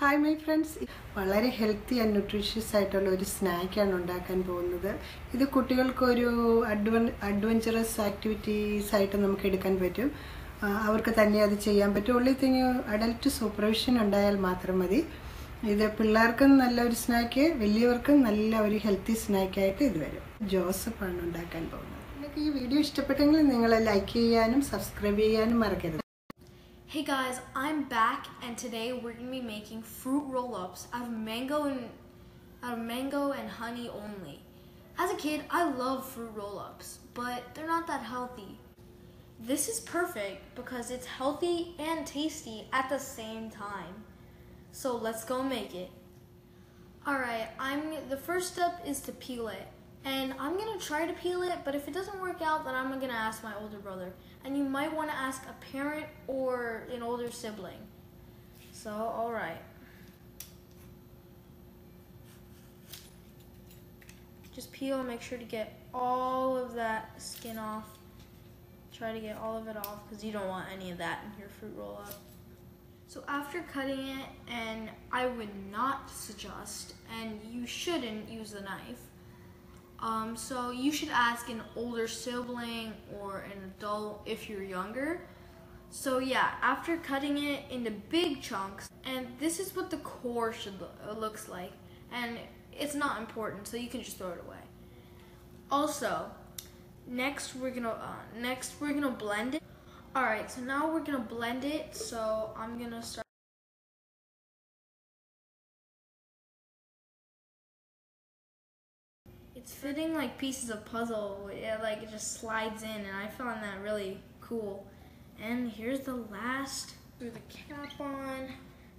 Hi my friends വളരെ healthy and nutritious ആയിട്ടുള്ള ഒരു സ്നാക്കാണ് ഉണ്ടാക്കാൻ പോകുന്നത്. ഇത് കുട്ടികൾക്കൊരു അഡ്വൻ അഡ്വഞ്ചറസ് ആക്ടിവിറ്റീസ് ആയിട്ട് നമുക്ക് എടുക്കാൻ പറ്റും. അവർക്ക് തന്നെ അത് ചെയ്യാൻ പറ്റും. ഉള്ളി തിങ് അഡൽട്ട് സൂപ്പർവിഷൻ ഉണ്ടായാൽ മാത്രം മതി. ഇത് പിള്ളേർക്കും നല്ലൊരു സ്നാക്ക് വലിയവർക്കും നല്ല ഒരു ഹെൽത്തി സ്നാക്കായിട്ട് ഇത് വരും. ജോസഫാണ് ഉണ്ടാക്കാൻ പോകുന്നത്. നിങ്ങൾക്ക് ഈ വീഡിയോ ഇഷ്ടപ്പെട്ടെങ്കിൽ നിങ്ങൾ ലൈക്ക് ചെയ്യാനും സബ്സ്ക്രൈബ് ചെയ്യാനും മറക്കരുത്. Hey guys, I'm back and today we're gonna be making fruit roll-ups out of mango and out of mango and honey only. As a kid, I love fruit roll-ups, but they're not that healthy. This is perfect because it's healthy and tasty at the same time. So let's go make it. Alright, I'm the first step is to peel it. And I'm gonna try to peel it, but if it doesn't work out, then I'm gonna ask my older brother. And you might wanna ask a parent or an older sibling. So, alright. Just peel and make sure to get all of that skin off. Try to get all of it off because you don't want any of that in your fruit roll up. So after cutting it, and I would not suggest, and you shouldn't use the knife. Um, so you should ask an older sibling or an adult if you're younger. So yeah, after cutting it into big chunks, and this is what the core should look, uh, looks like, and it's not important, so you can just throw it away. Also, next we're gonna uh, next we're gonna blend it. All right, so now we're gonna blend it. So I'm gonna start. It's fitting like pieces of puzzle. It like it just slides in, and I found that really cool. And here's the last. Through the cap on,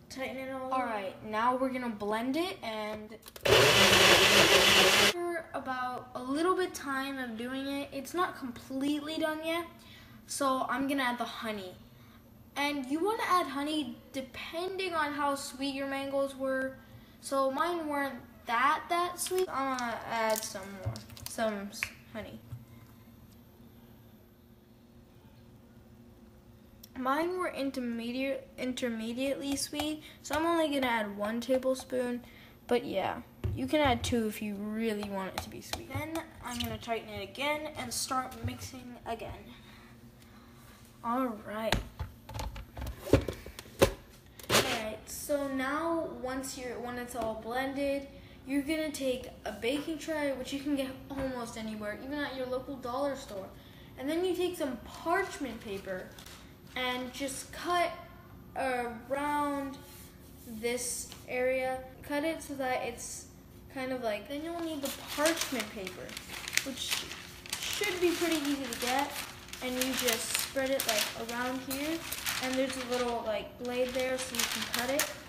tighten it all. All right, now we're gonna blend it, and after about a little bit time of doing it, it's not completely done yet. So I'm gonna add the honey. And you wanna add honey depending on how sweet your mangoes were. So mine weren't that that sweet. I'm gonna add some more, some honey. Mine were intermediate, intermediately sweet, so I'm only gonna add one tablespoon. But yeah, you can add two if you really want it to be sweet. Then I'm gonna tighten it again and start mixing again. All right. Alright, so now once you're when it's all blended, you're gonna take a baking tray, which you can get almost anywhere, even at your local dollar store. And then you take some parchment paper and just cut around this area. Cut it so that it's kind of like then you'll need the parchment paper, which should be pretty easy to get. And you just spread it like around here and there's a little like blade there so you can cut it.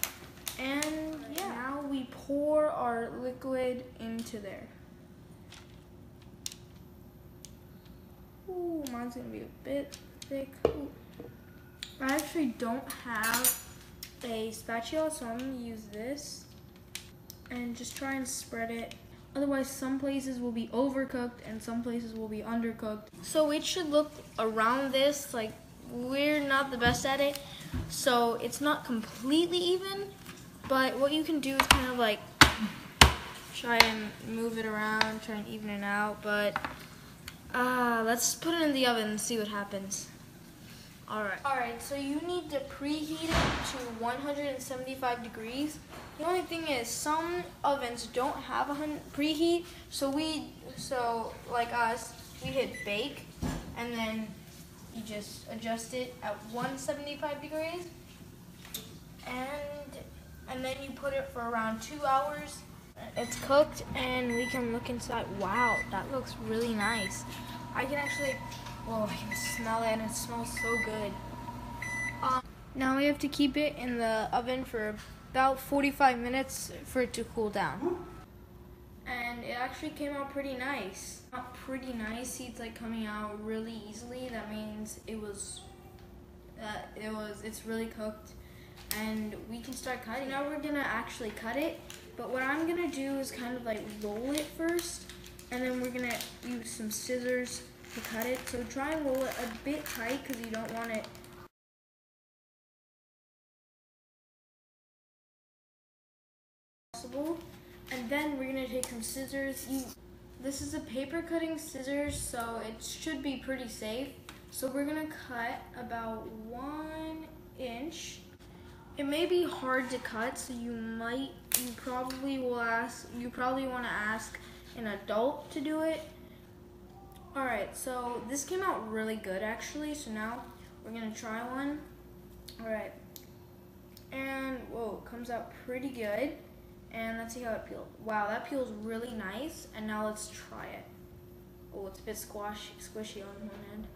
And yeah, now we pour our liquid into there. Ooh, mine's gonna be a bit thick. Ooh. I actually don't have a spatula, so I'm gonna use this and just try and spread it. Otherwise, some places will be overcooked and some places will be undercooked. So it should look around this, like we're not the best at it. So it's not completely even, but what you can do is kind of like try and move it around, try and even it out. But uh, let's put it in the oven and see what happens. All right. All right. So you need to preheat it to 175 degrees. The only thing is, some ovens don't have a preheat, so we, so like us, we hit bake, and then you just adjust it at 175 degrees, and and then you put it for around two hours. It's cooked, and we can look inside. Wow, that looks really nice. I can actually, oh, I can smell it, and it smells so good. Um, now we have to keep it in the oven for about 45 minutes for it to cool down. And it actually came out pretty nice. Not pretty nice. It's like coming out really easily. That means it was, uh, it was, it's really cooked. And we can start cutting. Now we're gonna actually cut it. But what I'm gonna do is kind of like roll it first. And then we're gonna use some scissors to cut it. So try and roll it a bit tight because you don't want it possible. And then we're gonna take some scissors. You, this is a paper cutting scissors, so it should be pretty safe. So we're gonna cut about one inch. It may be hard to cut, so you might, you probably will ask, you probably wanna ask an adult to do it. All right, so this came out really good actually. So now we're gonna try one. All right, and whoa, it comes out pretty good. And let's see how it peels. Wow, that peels really nice. And now let's try it. Oh, it's a bit squishy on one end.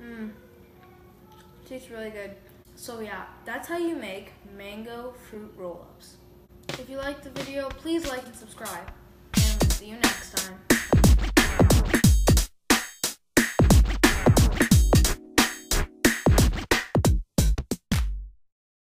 Mmm, tastes really good. So yeah, that's how you make mango fruit roll-ups. If you liked the video, please like and subscribe. And see you next time.